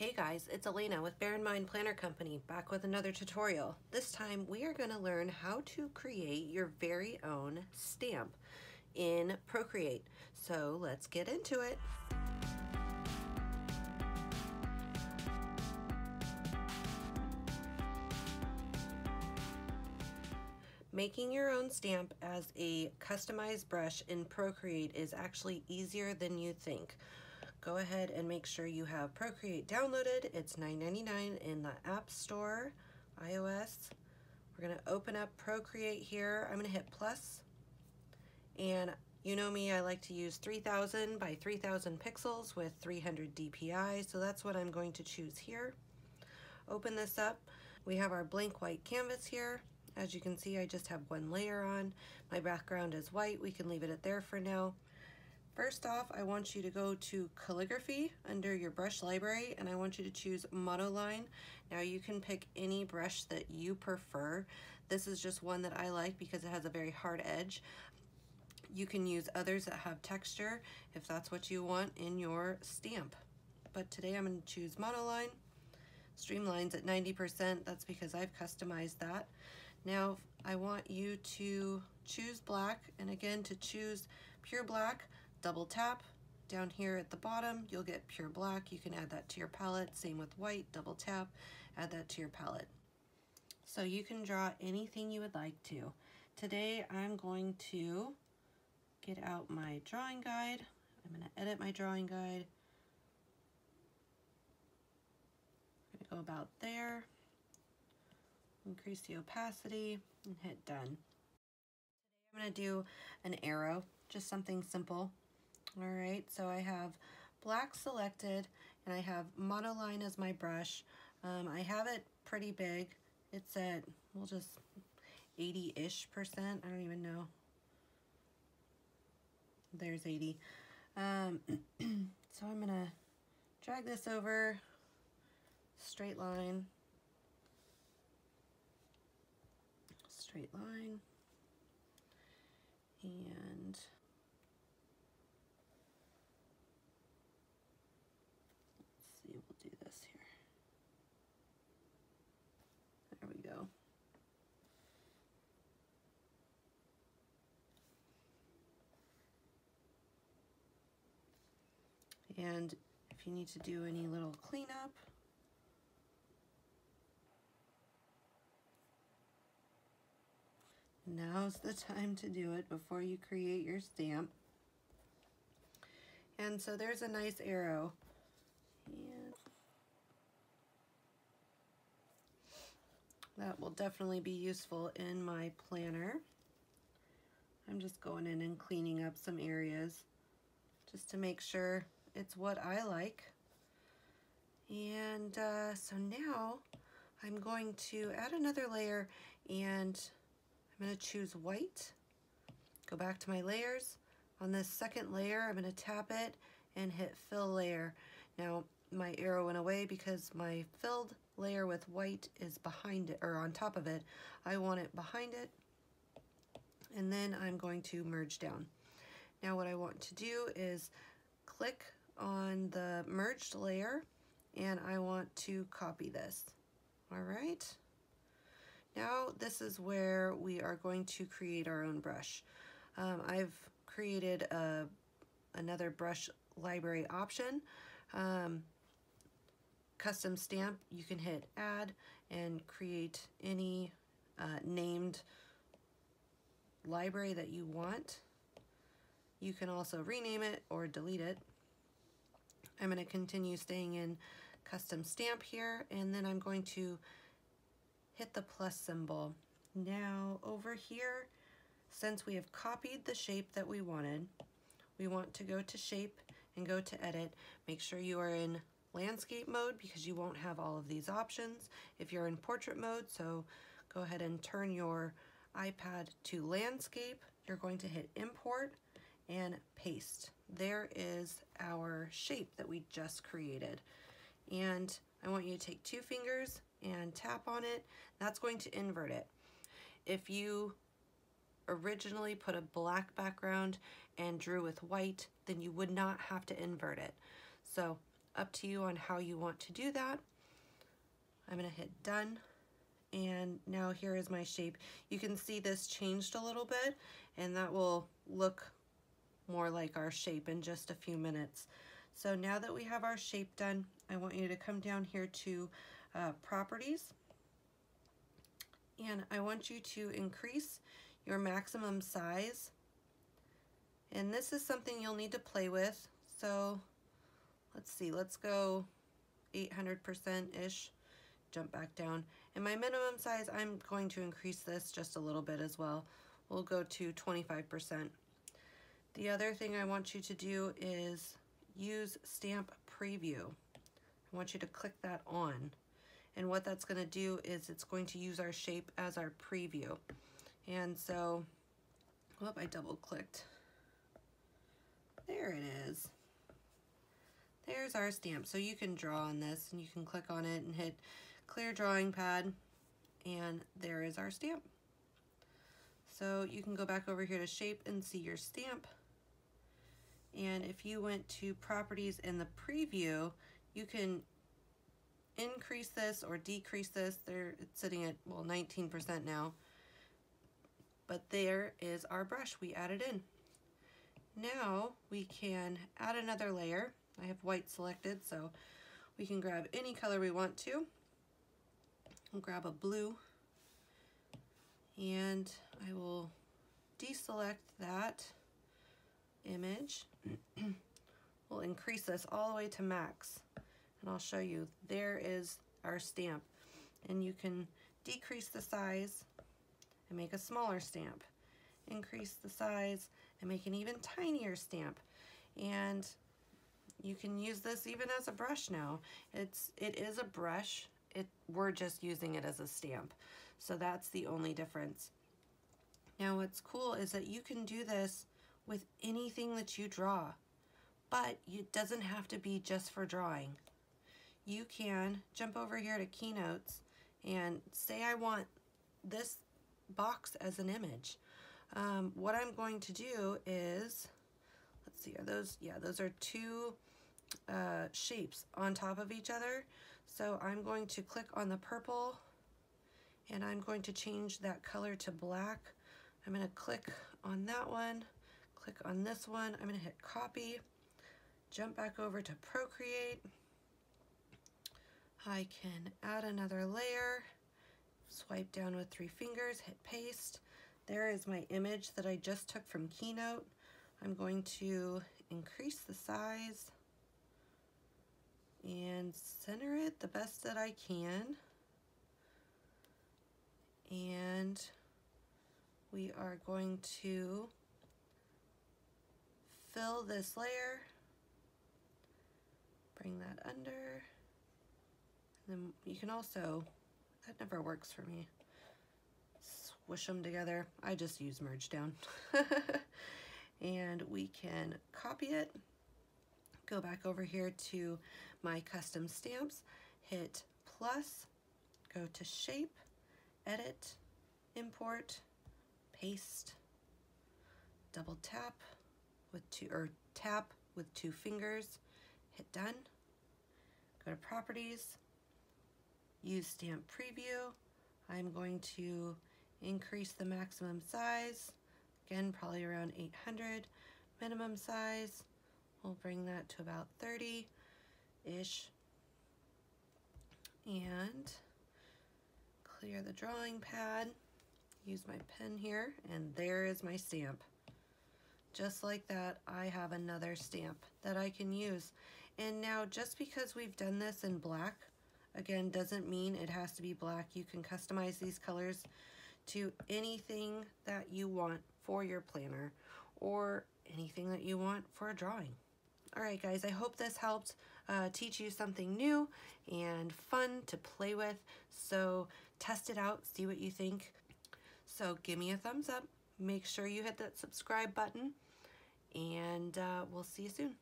Hey guys, it's Alana with Bear in Mind Planner Company, back with another tutorial. This time we are going to learn how to create your very own stamp in Procreate. So let's get into it. Making your own stamp as a customized brush in Procreate is actually easier than you think go ahead and make sure you have Procreate downloaded. It's $9.99 in the App Store, iOS. We're gonna open up Procreate here. I'm gonna hit plus, and you know me, I like to use 3000 by 3000 pixels with 300 DPI, so that's what I'm going to choose here. Open this up. We have our blank white canvas here. As you can see, I just have one layer on. My background is white. We can leave it at there for now. First off, I want you to go to calligraphy under your brush library and I want you to choose monoline. Now you can pick any brush that you prefer. This is just one that I like because it has a very hard edge. You can use others that have texture if that's what you want in your stamp. But today I'm going to choose monoline. Streamlines at 90%, that's because I've customized that. Now I want you to choose black and again to choose pure black, double tap down here at the bottom you'll get pure black. You can add that to your palette. Same with white double tap add that to your palette. So you can draw anything you would like to. Today I'm going to get out my drawing guide. I'm going to edit my drawing guide. I'm to go about there. Increase the opacity and hit done. Today I'm going to do an arrow just something simple all right, so I have black selected and I have monoline as my brush. Um, I have it pretty big. It's at, we'll just 80-ish percent. I don't even know. There's 80. Um, so I'm gonna drag this over, straight line, straight line, and see, we'll do this here. There we go. And if you need to do any little cleanup, now's the time to do it before you create your stamp. And so there's a nice arrow and that will definitely be useful in my planner. I'm just going in and cleaning up some areas just to make sure it's what I like. And uh, so now I'm going to add another layer and I'm going to choose white. Go back to my layers. On this second layer, I'm going to tap it and hit fill layer. Now, my arrow went away because my filled layer with white is behind it or on top of it. I want it behind it and then I'm going to merge down. Now what I want to do is click on the merged layer and I want to copy this. All right. Now this is where we are going to create our own brush. Um, I've created a, another brush library option. Um, custom stamp, you can hit add and create any uh, named library that you want. You can also rename it or delete it. I'm going to continue staying in custom stamp here and then I'm going to hit the plus symbol. Now over here, since we have copied the shape that we wanted, we want to go to shape and go to edit. Make sure you are in landscape mode because you won't have all of these options if you're in portrait mode. So go ahead and turn your iPad to landscape. You're going to hit import and paste. There is our shape that we just created. And I want you to take two fingers and tap on it. That's going to invert it. If you originally put a black background and drew with white, then you would not have to invert it. So up to you on how you want to do that. I'm gonna hit done and now here is my shape. You can see this changed a little bit and that will look more like our shape in just a few minutes. So now that we have our shape done, I want you to come down here to uh, properties and I want you to increase your maximum size and this is something you'll need to play with so let's see let's go 800% ish jump back down and my minimum size I'm going to increase this just a little bit as well we'll go to 25% the other thing I want you to do is use stamp preview I want you to click that on and what that's going to do is it's going to use our shape as our preview. And so, whoop, I double clicked. There it is. There's our stamp. So you can draw on this and you can click on it and hit clear drawing pad and there is our stamp. So you can go back over here to shape and see your stamp. And if you went to properties in the preview, you can increase this or decrease this. They're sitting at, well, 19% now. But there is our brush we added in. Now we can add another layer. I have white selected, so we can grab any color we want to. I'll grab a blue and I will deselect that image. we'll increase this all the way to max and I'll show you. There is our stamp. And you can decrease the size and make a smaller stamp. Increase the size and make an even tinier stamp. And you can use this even as a brush now. It's It is a brush. It We're just using it as a stamp. So that's the only difference. Now what's cool is that you can do this with anything that you draw, but it doesn't have to be just for drawing you can jump over here to keynotes and say I want this box as an image. Um, what I'm going to do is, let's see, are those, yeah, those are two uh, shapes on top of each other. So I'm going to click on the purple and I'm going to change that color to black. I'm going to click on that one, click on this one. I'm going to hit copy, jump back over to Procreate, I can add another layer, swipe down with three fingers, hit paste. There is my image that I just took from Keynote. I'm going to increase the size and center it the best that I can. And we are going to fill this layer, bring that under, then you can also, that never works for me, Swish them together. I just use merge down. and we can copy it, go back over here to my custom stamps, hit plus, go to shape, edit, import, paste, double tap with two, or tap with two fingers, hit done, go to properties, use stamp preview. I'm going to increase the maximum size, again probably around 800. Minimum size, we'll bring that to about 30-ish. And clear the drawing pad, use my pen here, and there is my stamp. Just like that, I have another stamp that I can use. And now just because we've done this in black, Again, doesn't mean it has to be black. You can customize these colors to anything that you want for your planner or anything that you want for a drawing. All right, guys, I hope this helped uh, teach you something new and fun to play with. So test it out, see what you think. So give me a thumbs up. Make sure you hit that subscribe button, and uh, we'll see you soon.